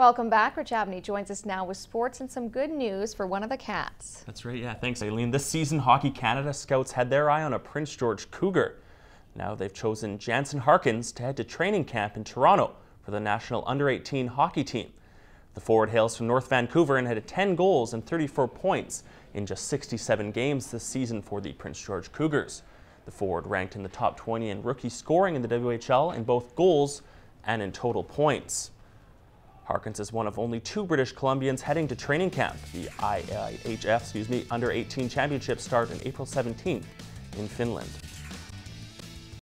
Welcome back. Rich Abney joins us now with sports and some good news for one of the Cats. That's right, yeah. Thanks, Aileen. This season, Hockey Canada scouts had their eye on a Prince George Cougar. Now they've chosen Jansen Harkins to head to training camp in Toronto for the national under-18 hockey team. The forward hails from North Vancouver and had 10 goals and 34 points in just 67 games this season for the Prince George Cougars. The forward ranked in the top 20 in rookie scoring in the WHL in both goals and in total points. Harkins is one of only two British Columbians heading to training camp. The IIHF, excuse me, under 18 championship start on April 17th in Finland.